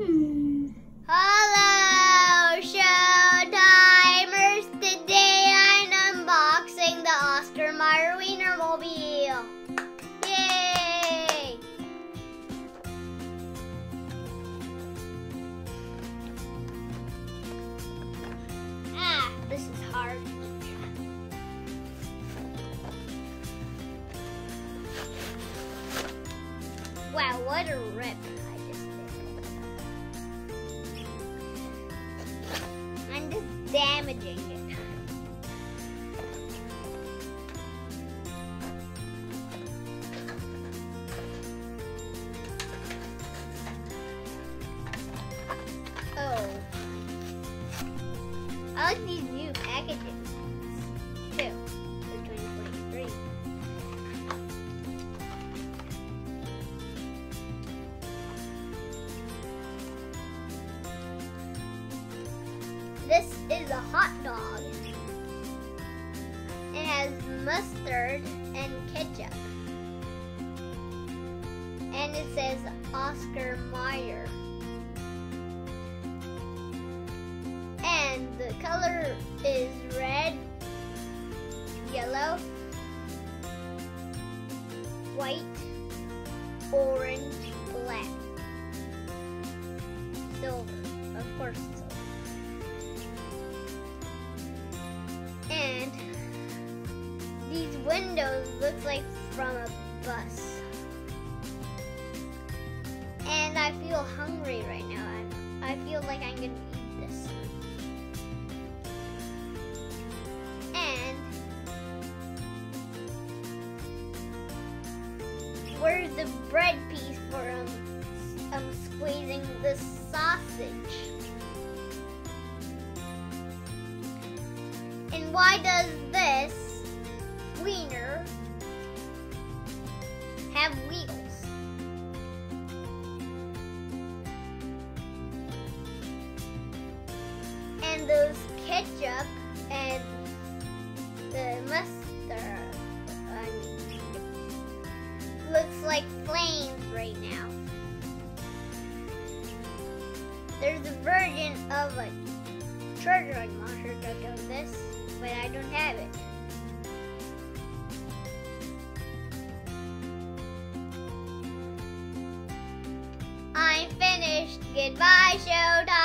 Hello, Showtimers! Today I'm unboxing the Oscar Mayer Wienermobile. Yay! Ah, this is hard. Wow, what a rip damaging it. Oh. I like these This is a hot dog. It has mustard and ketchup. And it says Oscar Mayer. And the color is red, yellow, white, orange, black, silver. Of course, windows look like from a bus. And I feel hungry right now. I, I feel like I'm gonna eat this. And where's the bread piece for um, um squeezing the sausage? And why does this wiener have wheels? And those ketchup and the mustard mean, looks like flames right now. There's a version of a treasure monster that does this, but I don't have it. Goodbye, Showtime.